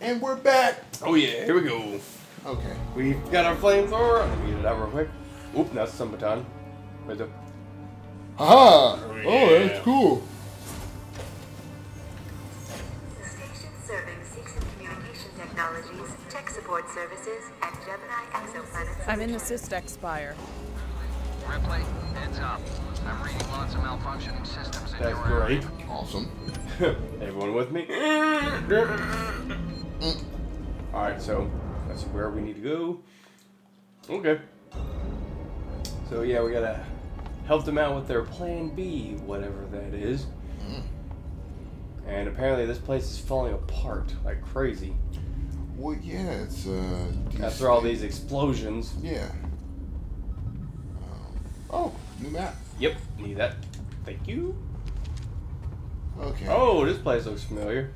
And we're back. Oh yeah, here we go. Okay. We've got our flamethrower. Let me get it out real quick. Oop, that's some baton. Where's the Aha! Oh, Oh, that's cool. Station serving Seegson Communication Technologies, tech support services, and Gemini exoplanets. I'm in the Systex spire. Ripley, heads up. I'm reading lots of malfunctioning systems in That's your great. area. Awesome. Everyone with me? Alright, so that's where we need to go. Okay. So yeah, we gotta help them out with their plan B, whatever that is. And apparently this place is falling apart like crazy. Well, yeah, it's uh. After all these explosions. Yeah. Um, oh, new map. Yep, need that. Thank you. Okay. Oh, this place looks familiar.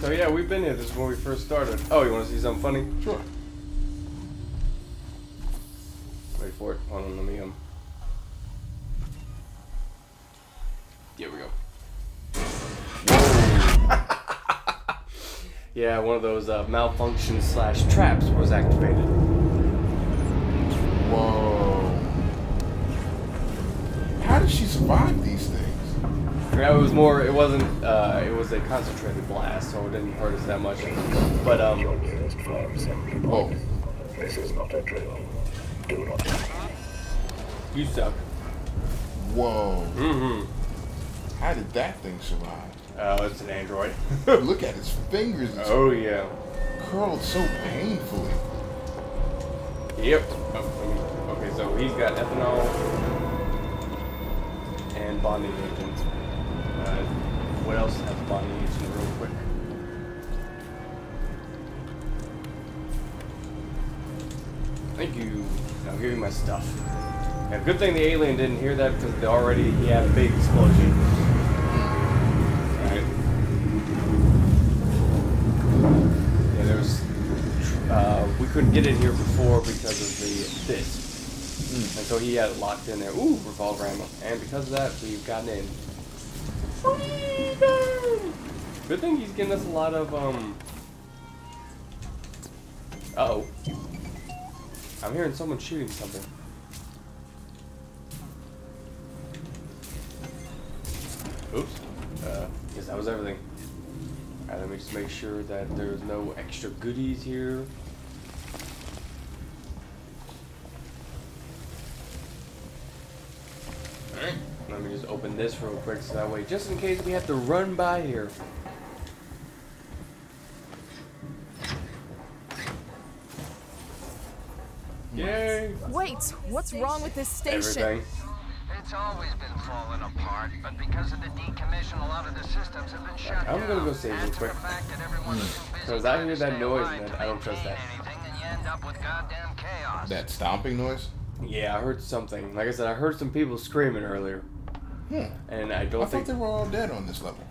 So yeah, we've been here. This is when we first started. Oh, you want to see something funny? Sure. Wait for it. Hold on, let me um. Here we go. yeah, one of those uh, malfunction slash traps was activated. Whoa. How did she survive these things? Yeah, it was more. It wasn't. Uh, it was a concentrated blast, so it didn't hurt us that much. But um, Oh. This is not a drill. Do not. you suck. Whoa. Mm-hmm. How did that thing survive? Oh, it's an android. Look at his fingers. It's oh yeah. curled so painfully. Yep. Oh, okay, so he's got ethanol and bonding agent. Uh, what else has bonding agent real quick? Thank you. Now give me my stuff. Yeah, good thing the alien didn't hear that because they already he had a big explosion. Alright. Yeah, there was uh, we couldn't get in here before because of the this. And so he had it locked in there. Ooh, revolver ammo. And because of that, we've gotten in. Good thing he's getting us a lot of, um... Uh-oh. I'm hearing someone shooting something. Oops. Uh, guess that was everything. Alright, let me just make sure that there's no extra goodies here. Alright, let me just open this real quick so that way, just in case we have to run by here. Yay! Wait, what's wrong with this station? Everything. It's always been falling apart, but because of the decommission, a lot of the systems have been shut I'm gonna go save Add real quick. the fact that everyone's too busy Because I trying hear that noise alive and I don't trust that. Anything, and you end up with goddamn chaos. That stomping noise? Yeah, I heard something. Like I said, I heard some people screaming earlier. Hmm. And I I don't thought think they were all dead on this level.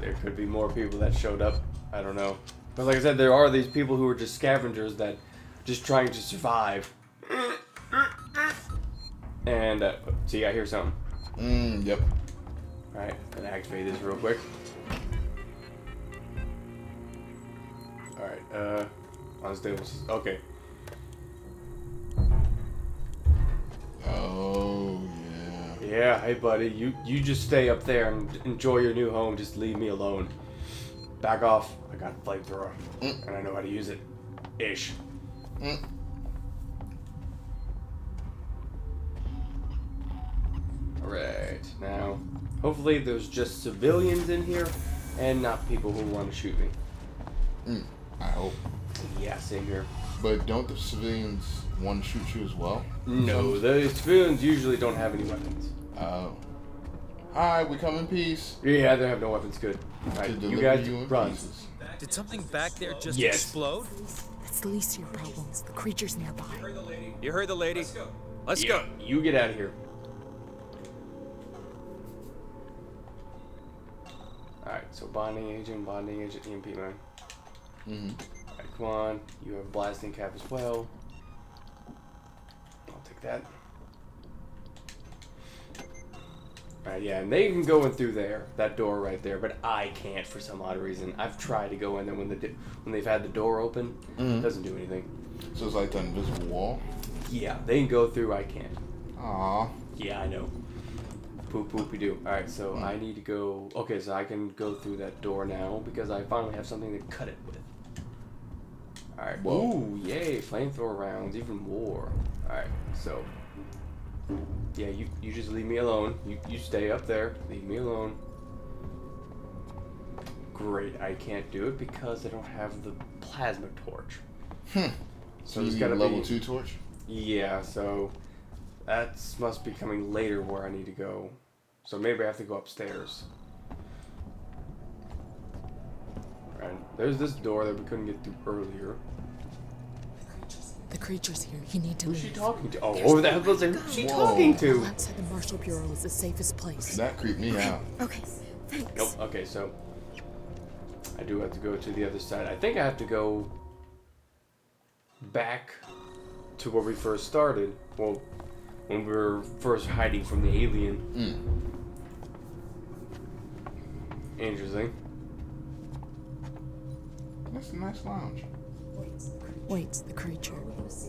there could be more people that showed up. I don't know. But like I said, there are these people who are just scavengers that just trying to survive. And uh, see, I hear something. Mm, yep. All right, gonna activate this real quick. All right, uh, unstable. Okay. Oh, yeah. Yeah, hey buddy, you you just stay up there and enjoy your new home. Just leave me alone. Back off. I got a flamethrower, Mm. and I know how to use it. Ish. Mm. All right, now, hopefully there's just civilians in here, and not people who want to shoot me. Mm, I hope. Yeah, same here. But don't the civilians want to shoot you as well? No, the civilians usually don't have any weapons. Oh. Hi, we come in peace. Yeah, they have no weapons. Good. All To right, you guys you in run. pieces. Did something back there just Yes. explode? That's the least of your problems. The creature's nearby. You heard the lady. Let's Yeah, go. You get out of here. Alright, so bonding agent, bonding agent, EMP mine. Mm-hmm. Alright, come on. You have a blasting cap as well. I'll take that. Alright, yeah, and they can go in through there, that door right there, but I can't for some odd reason. I've tried to go in there when the di- when they've had the door open, it doesn't do anything. So it's like the invisible wall. Yeah, they can go through, I can't. Aw. Yeah, I know. Poop poopy doo. Alright, so mm. I need to go. Okay, so I can go through that door now because I finally have something to cut it with. Alright. Whoa. Ooh, yay, flamethrower rounds, even more. Alright, so. Yeah, you, you just leave me alone. You, you stay up there. Leave me alone. Great, I can't do it because I don't have the plasma torch. Hmm. So So there's gotta a level be- two torch. Yeah, so that must be coming later where I need to go. So maybe I have to go upstairs. Right. There's this door that we couldn't get through earlier. The creature's here. You need to Who's she talking to? Oh, over there. Who's she Whoa. talking to? Outside the Marshal Bureau is the safest place. That creeped me out. Okay, thanks. Nope. Okay, so I do have to go to the other side. I think I have to go back to where we first started. Well, when we were first hiding from the alien. Mm. Interesting. That's a nice lounge. Wait, the creature.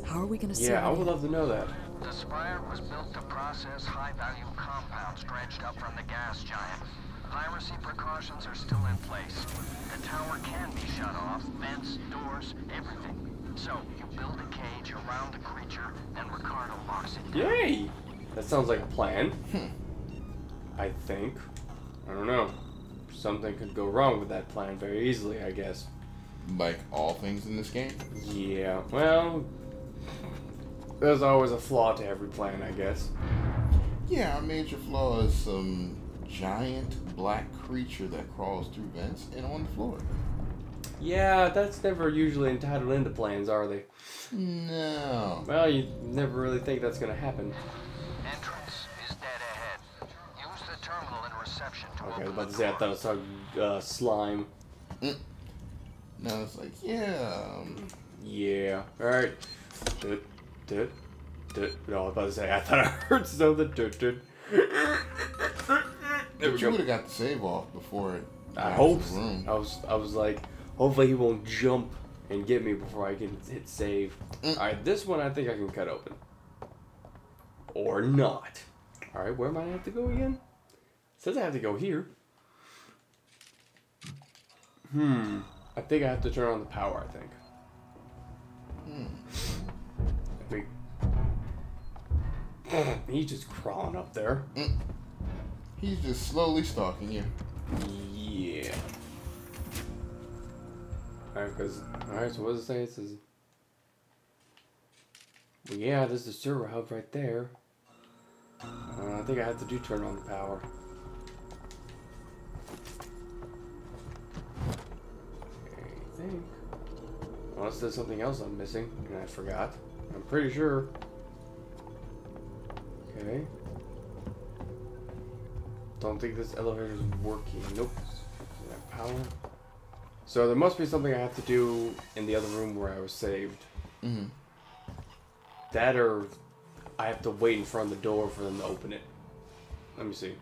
How are we gonna Yeah, I would love to know that. The Spire was built to process high-value compounds dredged up from the gas giant. Piracy precautions are still in place. The tower can be shut off, vents, doors, everything. So, you build a cage around the creature, then Ricardo locks it down. Yay! That sounds like a plan. Hmm. I think. I don't know. Something could go wrong with that plan very easily, I guess. Like all things in this game. Yeah, well, there's always a flaw to every plan, I guess. Yeah, our major flaw is some giant black creature that crawls through vents and on the floor. Yeah, that's never usually entitled into plans, are they? No. Well, you never really think that's gonna happen. Entrance is dead ahead. Use the terminal in reception to Okay, I was about to say I door. thought I saw uh, slime. No, it's like, yeah. Um, Yeah. Alright. Dut, dut, dut. No, I was about to say, I thought I heard something. Dut, dut. There we but you would have got the save off before it. I hope. the room. I was. I was like, hopefully he won't jump and get me before I can hit save. Mm. All right, this one I think I can cut open, or not. All right, where am I have to go again? says I have to go here. Hmm. I think I have to turn on the power. I think. I think. He's just crawling up there. He's just slowly stalking you. Yeah. Alright, because. Alright, so what does it say? It says. Well, yeah, there's the server hub right there. Uh, I think I have to do turn on the power. Think. Unless there's something else I'm missing and I forgot. I'm pretty sure. Okay. Don't think this elevator is working. Nope. Does it power? So there must be something I have to do in the other room where I was saved. Mm-hmm. That or I have to wait in front of the door for them to open it. Let me see.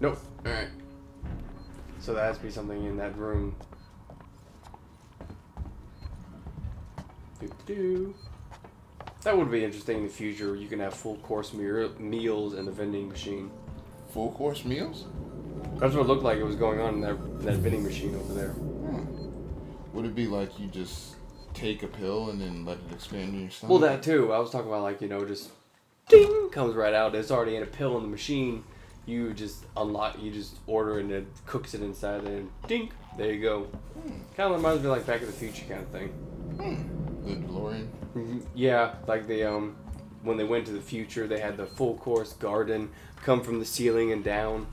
Nope. Alright. So that has to be something in that room. Doo-doo. That would be interesting in the future. You can have full course meal meals in the vending machine. Full course meals? That's what it looked like it was going on in that, in that vending machine over there. Hmm. Would it be like you just take a pill and then let it expand in your stomach? Well, that too. I was talking about like you know just ding comes right out. It's already in a pill in the machine. You just unlock. You just order and it cooks it inside and ding. There you go. Kind of reminds me like Back to the Future kind of thing. Hmm. The DeLorean. Mhm. Yeah, like they um when they went to the future, they had the full course garden come from the ceiling and down.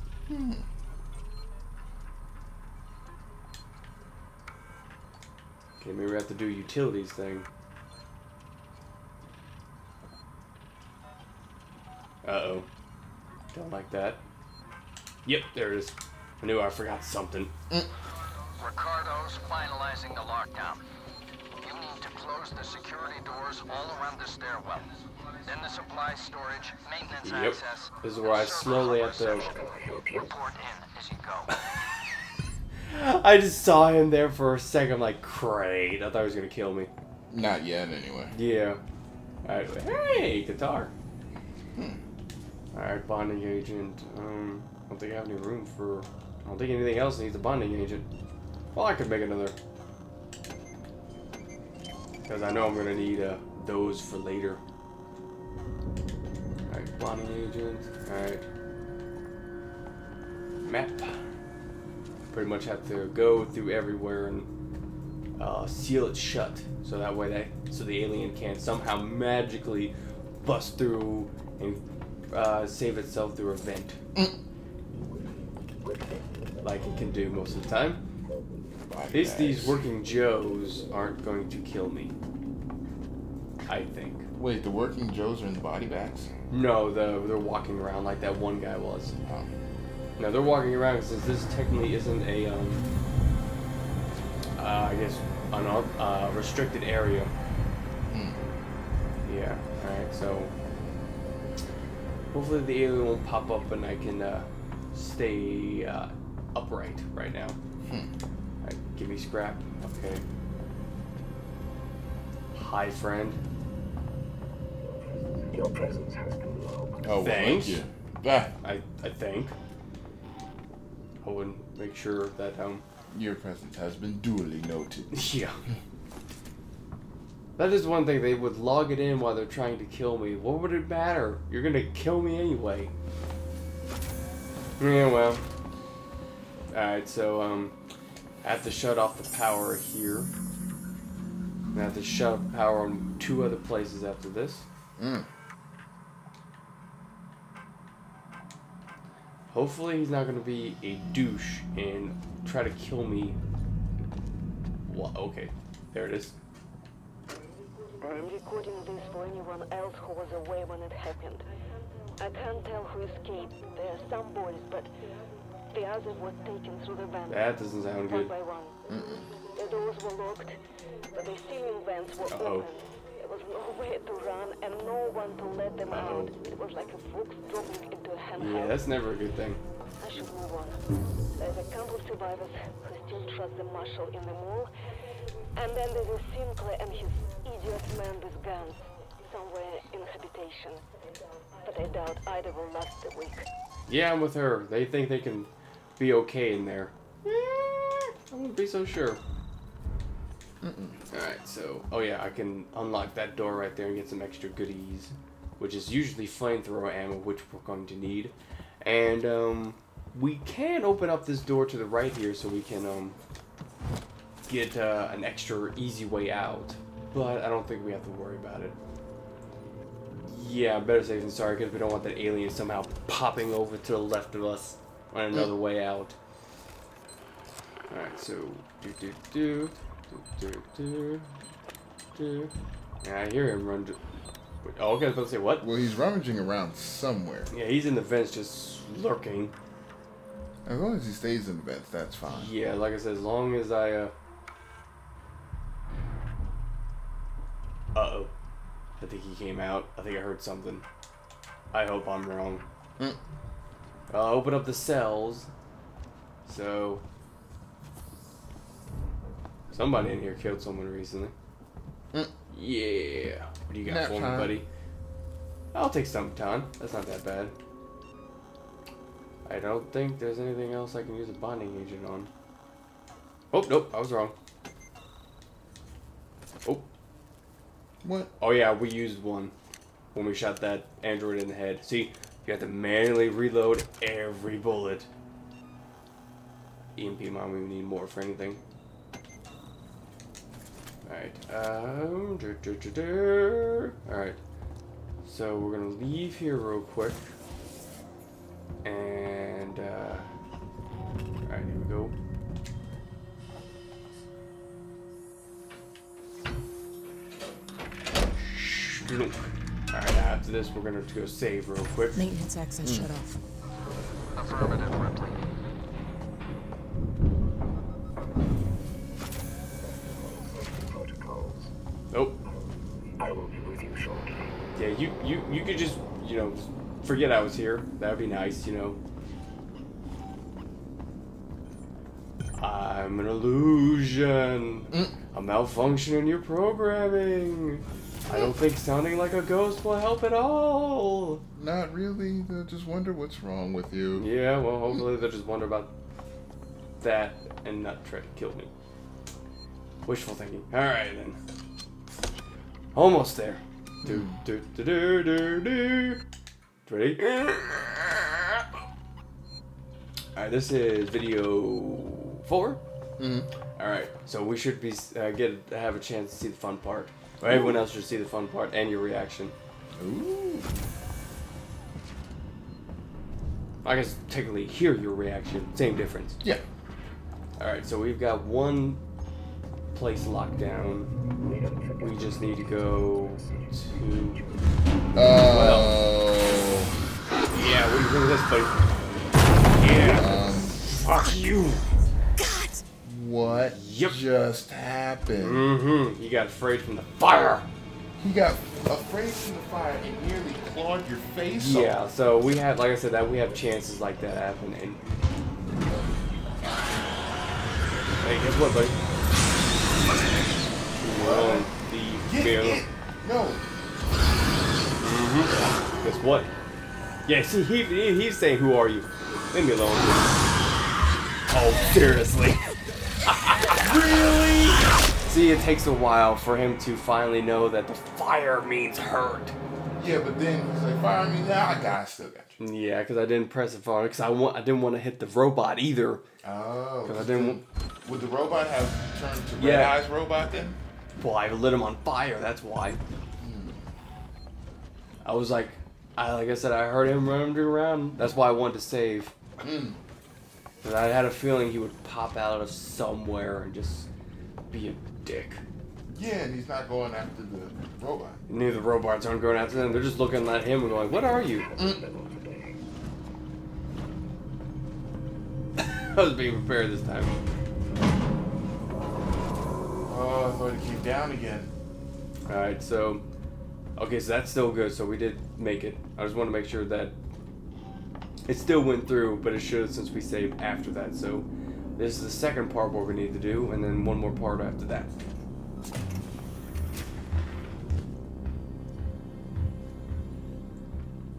Okay, maybe we have to do a utilities thing. Uh oh. Don't like that. Yep, there it is. I knew I forgot something. Mm. Ricardo's finalizing the lockdown. You need to close the security doors all around the stairwell. Then the supply storage, maintenance Yep. access. This is where I slowly hardware have to- I? Report in as you go. I just saw him there for a second. I'm like, great. I thought he was gonna kill me. Not yet, anyway. Yeah. Alright. Hey, guitar. Hmm. Alright, bonding agent. Um, I don't think I have any room for. I don't think anything else needs a bonding agent. Well, I could make another. Because I know I'm gonna need uh, those for later. Alright, bonding agent. Alright. Map. Pretty much have to go through everywhere and uh, seal it shut, so that way that so the alien can't somehow magically bust through and uh, save itself through a vent, like it can do most of the time. At least these working Joes aren't going to kill me. I think. Wait, the working Joes are in the body bags? No, the, they're walking around like that one guy was. Oh. No, they're walking around since this technically isn't a, um, uh, I guess, an uh, restricted area. Hmm. Yeah, alright, so. Hopefully the alien won't pop up and I can uh, stay uh, upright right now. Hmm. Alright, give me scrap. Okay. Hi, friend. Your presence has been logged. Oh, well, thank you. Ah, I, I think. I would make sure that, um, your presence has been duly noted. Yeah. That is one thing. They would log it in while they're trying to kill me. What would it matter? You're gonna kill me anyway. Yeah, well. Alright, so, um, I have to shut off the power here. I have to shut off power on two other places after this. Mm. Hopefully he's not gonna be a douche and try to kill me. What? Okay, there it is. I'm recording this for anyone else who was away when it happened. I can't tell who escaped. There are some boys, but the others were taken through the van. That doesn't sound one good. by one. The doors were locked, but the ceiling vents were Uh-oh. open. There was nowhere to run and no one to let them Uh-oh. out. It was like a fox dropping into a hen Yeah, that's never a good thing. I should move on. There's a couple of survivors who still trust the marshal in the mall. And then there's a Sinclair and his idiot man with guns somewhere in habitation. But I doubt either will last a week. Yeah, I'm with her. They think they can be okay in there. Eh, I wouldn't be so sure. Alright, so, oh yeah, I can unlock that door right there and get some extra goodies, which is usually flamethrower ammo, which we're going to need. And, um, we can open up this door to the right here so we can, um, get uh, an extra easy way out. But I don't think we have to worry about it. Yeah, better safe than sorry because we don't want that alien somehow popping over to the left of us on another way out. Alright, so do do do do do do do. Yeah, I hear him run. To, oh, okay, I was about to say what? Well, he's rummaging around somewhere. Yeah, he's in the vents just lurking. As long as he stays in the vents, that's fine. Yeah, like I said, as long as I uh. Uh oh. I think he came out. I think I heard something. I hope I'm wrong. Mm. I'll open up the cells. So. Somebody in here killed someone recently. Mm. Yeah. What do you got Nap for me, buddy? I'll take some time. That's not that bad. I don't think there's anything else I can use a bonding agent on. Oh, nope, I was wrong. Oh, What? oh yeah, we used one when we shot that android in the head. See, you have to manually reload every bullet. EMP mom, we need more for anything. Alright, um. Alright, so we're gonna leave here real quick. We're gonna go save real quick. Maintenance access hmm. shut off. Affirmative, Ripley. Nope. I will be with you shortly. Yeah, you you you could just you know forget I was here. That'd be nice, you know. I'm an illusion. Mm. A malfunction in your programming. I don't think sounding like a ghost will help at all. Not really. I just wonder what's wrong with you. Yeah, well, hopefully they'll just wonder about that and not try to kill me. Wishful thinking. Alright then. Almost there. Do, do, do, do, do, do. Ready? Alright, this is video 4 Mm-hmm. All right, so we should be uh, get have a chance to see the fun part. Everyone else should see the fun part and your reaction. Ooh. I guess technically hear your reaction. Same difference. Yeah. All right, so we've got one place locked down. We just need to go to. Oh. Yeah, do you think of this place? Yeah. Um, Fuck you. What Yep. just happened? Mm-hmm. You got afraid from the fire. He got afraid from the fire and nearly clawed your face Yeah, off. so we had, like I said, that we have chances like that happen. And hey, guess what, buddy? We're the Get bill. it. No. Guess what? Yeah, see, he, he he's saying, "Who are you?" Leave me alone. Oh, seriously? Really? See, it takes a while for him to finally know that the fire means hurt. Yeah, but then he's like, fire me now. I got, I still got you. Yeah, because I didn't press it far because I want I didn't want to hit the robot either. Oh. 'Cause I didn't want- Would the robot have turned to Red Yeah. Eyes Robot then? Well, I lit him on fire. That's why. I was like, I like I said, I heard him running around. That's why I wanted to save. Mm. 'Cause I had a feeling he would pop out of somewhere and just be a dick. Yeah, and he's not going after the robot. Neither robots aren't going after them. They're just looking at him and going, "What are you?" I was being prepared this time. Oh, I thought he came down again. All right, so okay, so that's still good. So we did make it. I just want to make sure that it still went through, but it should since we saved after that. So this is the second part what we need to do, and then one more part after that.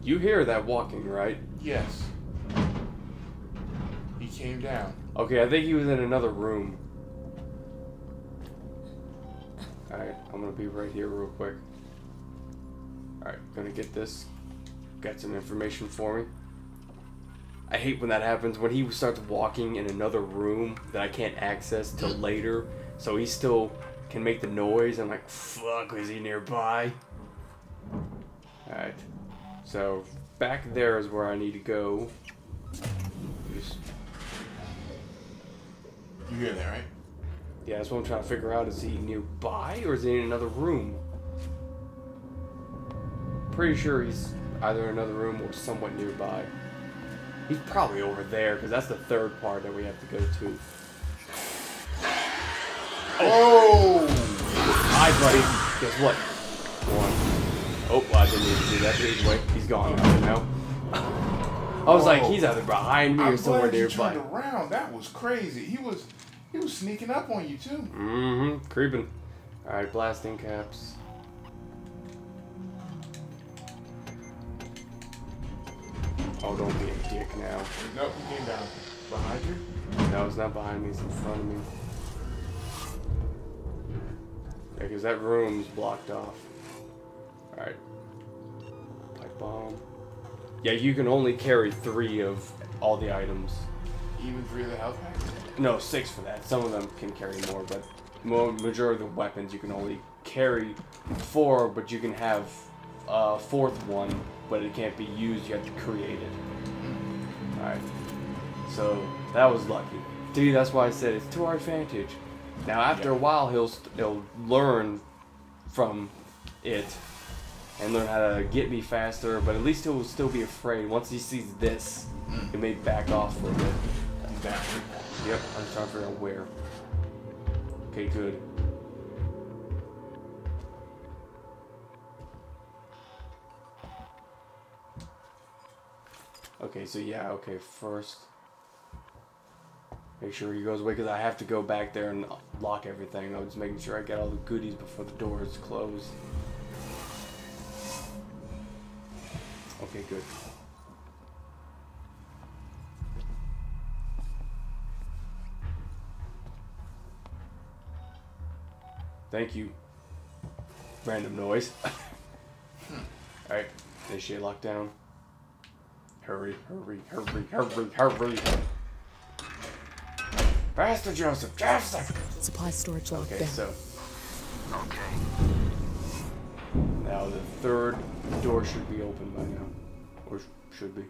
You hear that walking, right? Yes. He came down. Okay, I think he was in another room. Alright, I'm gonna be right here real quick. Alright, gonna get this. Got some information for me. I hate when that happens, when he starts walking in another room that I can't access till mm-hmm. later, so he still can make the noise. I'm like, fuck, is he nearby? Alright, so back there is where I need to go. Just You hear that, right? Yeah, that's what I'm trying to figure out. Is he nearby or is he in another room? Pretty sure he's either in another room or somewhat nearby. He's probably over there because that's the third part that we have to go to. Oh! Hi, buddy. Guess what? One. Oh, well, I didn't need to do that. But either way, he's gone now. I was like, he's either behind me or I'm somewhere glad you nearby. turned around. That was crazy. He was, he was sneaking up on you too. Mm-hmm. Creeping. All right, blasting caps. Oh, don't be a dick now. Nope, he came down behind you. No, it's not behind me. It's in front of me. Yeah, because that room's blocked off. All right. Pipe bomb. Yeah, you can only carry three of all the items. Even three of the health packs. No, six for that. Some of them can carry more, but majority of the weapons you can only carry four, but you can have a fourth one, but it can't be used. You have to create it. Hmm. Alright. So that was lucky. Dude, that's why I said it's to our advantage. Now, after a while, he'll he'll learn from it and learn how to get me faster. But at least he'll still be afraid. Once he sees this, hmm. he may back off for a bit. Yep, I'm trying to figure out where. Okay, good. Okay, so yeah, okay, first. Make sure he goes away because I have to go back there and lock everything. I'm just making sure I get all the goodies before the doors close. Okay, good. Thank you. Random noise. Hmm. Alright, initiate lockdown. Hurry, hurry, hurry, hurry, hurry. Faster, Joseph, Joseph! Supply storage locked Okay, down. so Okay. now the third door should be open by now. Or sh- should be.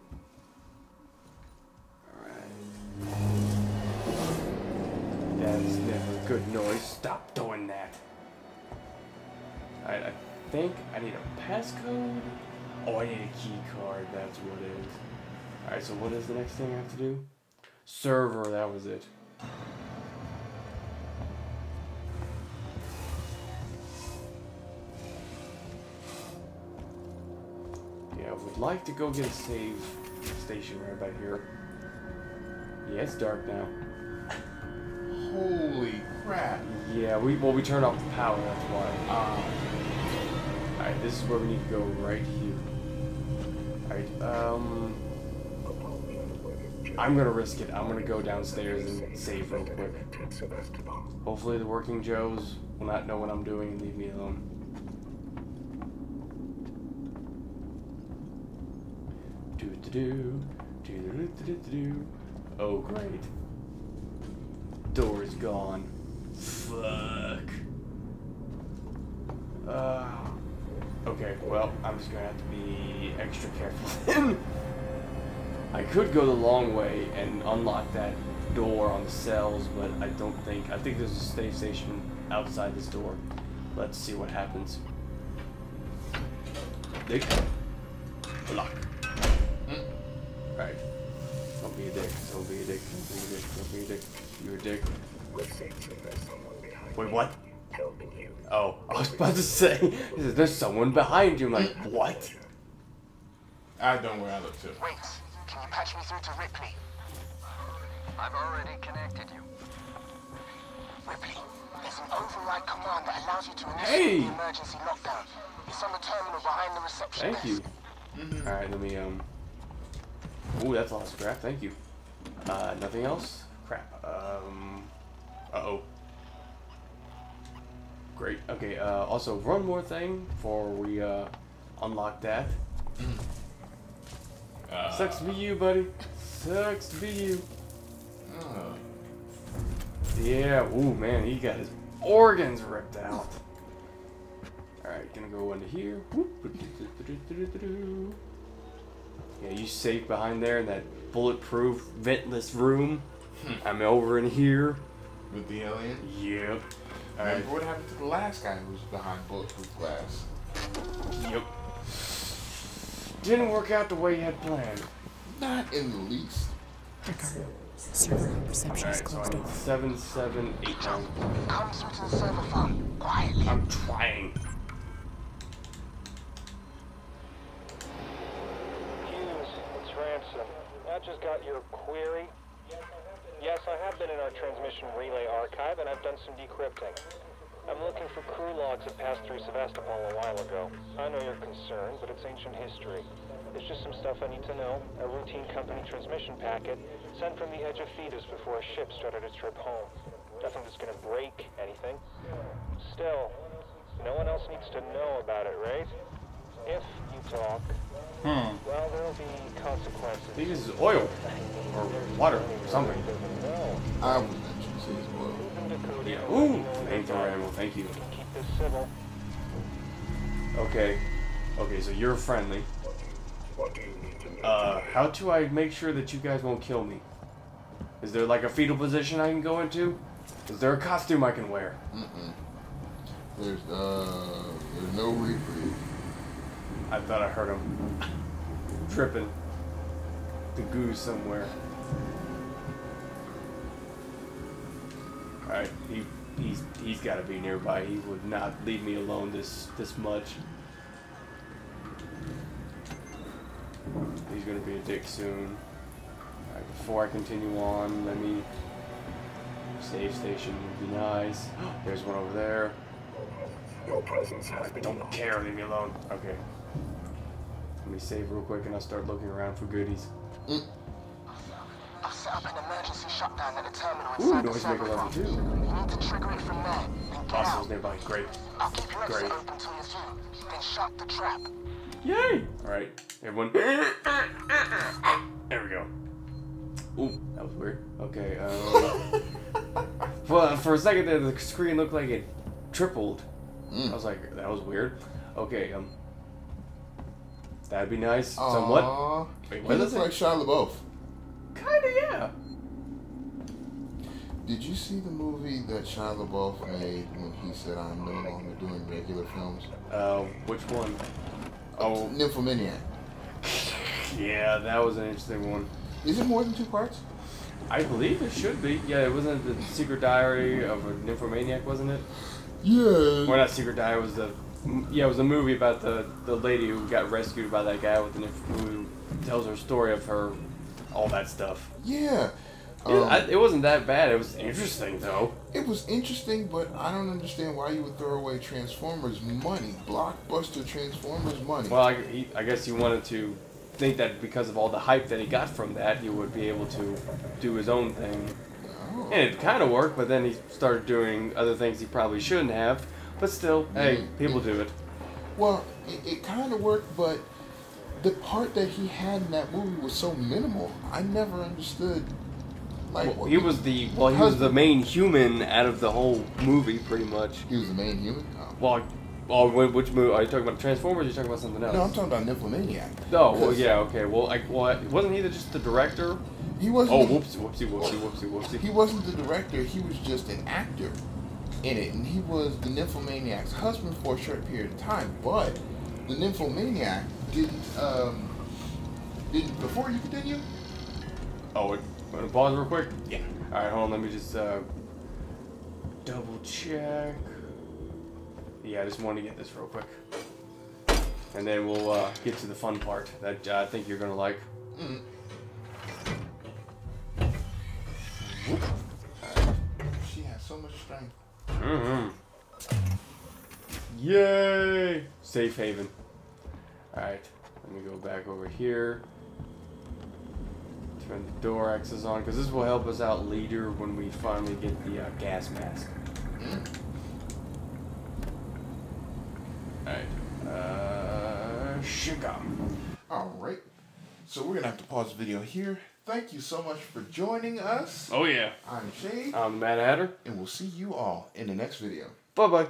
Alright. That's never good noise. Stop doing that. Alright, I think I need a passcode. Oh, I need a key card. That's what it is. Alright, so what is the next thing I have to do? Server, that was it. Yeah, I would like to go get a save station right about here. Yeah, it's dark now. Holy crap. Yeah, we well we turned off the power. That's why. Um, All right, this is where we need to go right here. Um, I'm gonna risk it. I'm gonna go downstairs and save real quick. Hopefully, the working Joes will not know what I'm doing and leave me alone. Do do do do do do do do. Oh great. Door is gone. Fuck. Uh, okay, well, I'm just gonna have to be extra careful then. I could go the long way and unlock that door on the cells, but I don't think. I think there's a save station outside this door. Let's see what happens. Dick. Lock. Alright. Don't be a dick. Don't be a dick. Don't be a dick. Don't be a dick. You're a dick. Wait, what? Oh, I was about to say, he said, there's someone behind you. I'm like, hmm? what? I don't where I look too. Wait, can you patch me through to Ripley? I've already connected you. Ripley, there's an override command that allows you to initiate Hey! the emergency lockdown. It's on the terminal behind the reception Thank you. desk. Alright, let me, um. Ooh, that's a lot of scrap. Thank you. Uh, nothing else? Crap. Um. Uh oh. Great. Okay, uh, also, one more thing before we, uh, unlock that. Uh, Sucks to be you, buddy. Sucks to be you. uh, Yeah, ooh, man, he got his organs ripped out. Alright, gonna go into here. Yeah, you safe behind there in that bulletproof, ventless room. I'm over in here. with the alien. Yep. Alright, Remember what happened to the last guy who was behind bulletproof glass? yep. Didn't work out the way you had planned. Not in the least. Ricardo, server reception is Alright, so closed I'm off. 7789. Come through to the server farm, quietly. I'm trying. Hughes, it's Ransom. I just got your query. Yes, I have been in our transmission relay archive and I've done some decrypting. I'm looking for crew logs that passed through Sevastopol a while ago. I know you're concerned, but it's ancient history. There's just some stuff I need to know. A routine company transmission packet sent from the edge of Thetis before a ship started its trip home. Nothing that's gonna break anything. Still, no one else needs to know about it, right? If you talk, Hmm. well, there'll be consequences. I think this is oil. Or water, or something. No. I would mention says well. Even Dakota Yeah. knows Ooh, you know flamethrower ammo, thank you. keep this civil. Okay. Okay, so you're friendly. Uh, how do I make sure that you guys won't kill me? Is there like a fetal position I can go into? Is there a costume I can wear? There's uh there's no reprieve. I thought I heard him tripping the goo somewhere. Alright, he he's he's gotta be nearby. He would not leave me alone this this much. He's gonna be a dick soon. Alright, before I continue on, let me. Save station would be nice. There's one over there. Your presence has been Don't care, leave me alone. Okay. Let me save real quick and I'll start looking around for goodies. I've shutdown at the terminal Ooh, inside the server maker level two. You need to trigger it from there. Then get Hostiles out. nearby. Great. I'll keep your exit Great. open till you're through. Then shut the trap. Yay! Alright, everyone. There we go. Ooh, that was weird. Okay, um. well, for a second there, the screen looked like it tripled. I was like, that was weird. Okay, um. That'd be nice. Somewhat. Aw. Wait, He what looks it? like Shia LaBeouf. Kinda, yeah. Did you see the movie that Shia LaBeouf made when he said, I'm no longer doing regular films? Uh, which one? Oh, Nymphomaniac. yeah, that was an interesting one. Is it more than two parts? I believe it should be. Yeah, it wasn't the Secret Diary of a Nymphomaniac, wasn't it? Yeah. Or not Secret Diary. It was the yeah, it was a movie about the the lady who got rescued by that guy with the nymph- who tells her story of her, all that stuff. Yeah. It, Um, I, it wasn't that bad. It was interesting though. It was interesting, but I don't understand why you would throw away Transformers money, blockbuster Transformers money. Well, I, he, I guess he wanted to think that because of all the hype that he got from that, he would be able to do his own thing. Oh. And it kind of worked, but then he started doing other things he probably shouldn't have. But still, hey, Mm. people do it. Well, it, it kind of worked, but the part that he had in that movie was so minimal. I never understood. Like Well, he was the well, he was the main human out of the whole movie, pretty much. He was the main human. Oh. Well, well, which movie are you talking about? Transformers? Or are you talking about something else? No, I'm talking about Nymphomaniac. Oh, well, yeah, okay. Well, like, well, wasn't he the, just the director? He wasn't. Oh, whoopsie, whoopsie, whoopsie, whoopsie, whoopsie. He wasn't the director. He was just an actor in it, and he was the Nymphomaniac's husband for a short period of time. But the Nymphomaniac didn't. Um, didn't before you continue. Oh, wait, want to pause real quick? Yeah. All right, hold on. Let me just uh, double check. Yeah, I just wanted to get this real quick, and then we'll uh, get to the fun part that uh, I think you're gonna like. She has so much strength. Mm-hmm. Yay! Safe haven. Alright, let me go back over here. Turn the door access on, because this will help us out later when we finally get the uh, gas mask. Alright. Uh, sugar. All right. So we're gonna have to pause the video here. Thank you so much for joining us. Oh, yeah. I'm Shade, I'm the Mad Hatter. and we'll see you all in the next video. Bye bye.